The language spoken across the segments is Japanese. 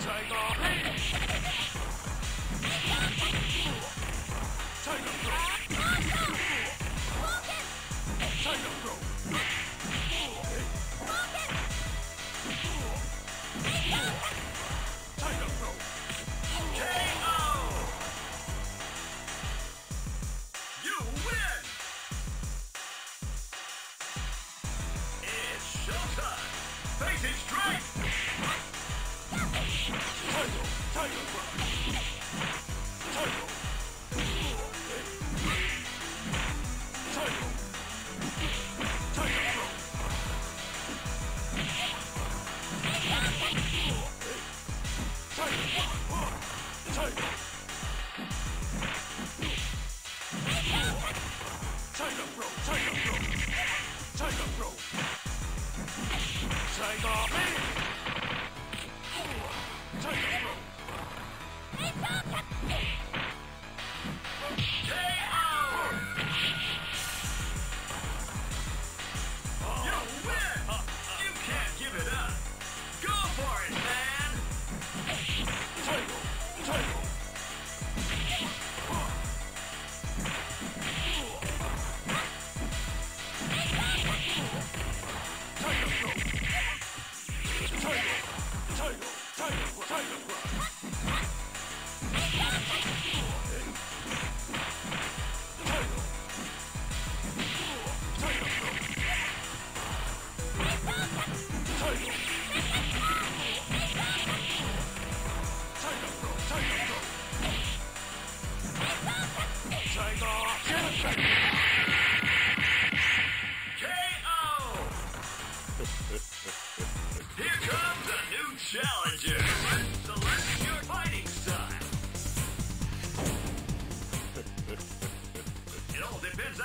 Take off.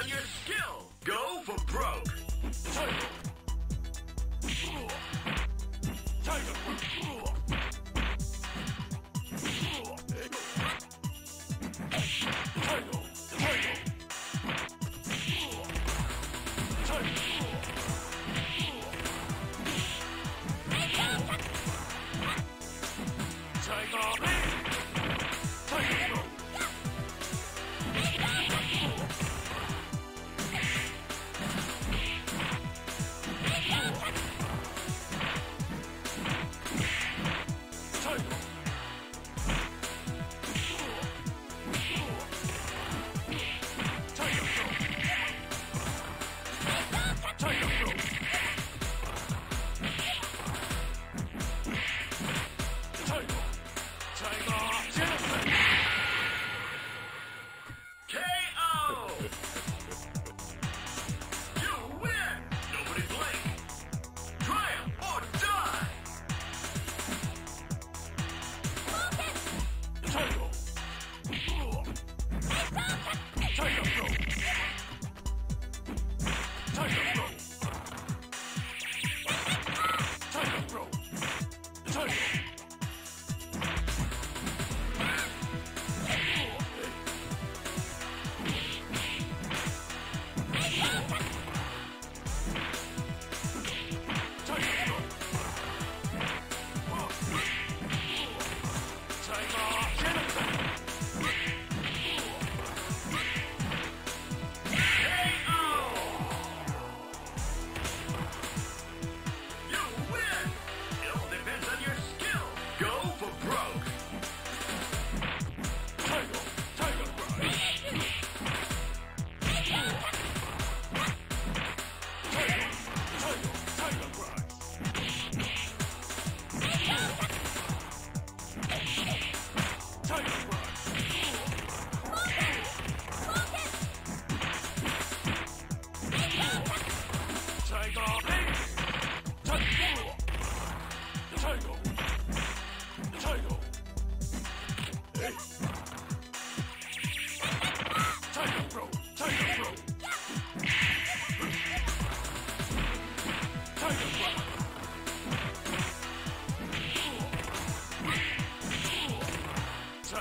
your skill. Go for broke. Tiger. Tiger.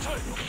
Tiger!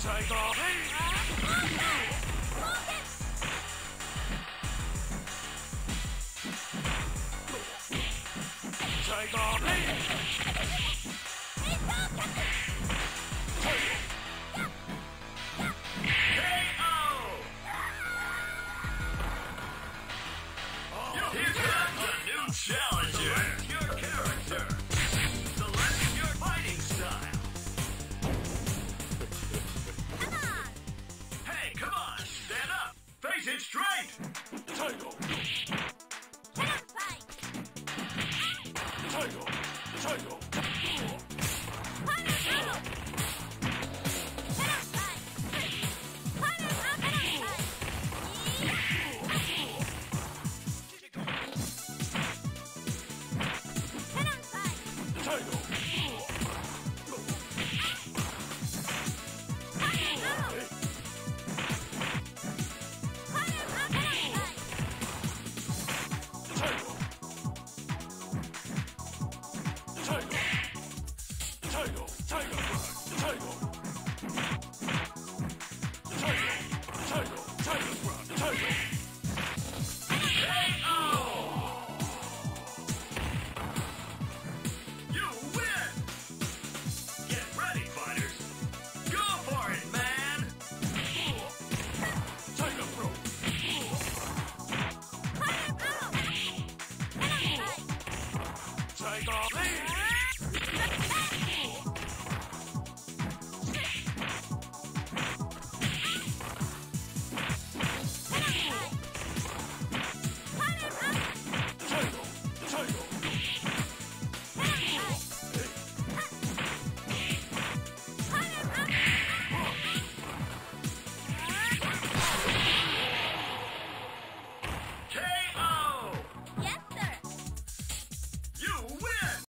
最高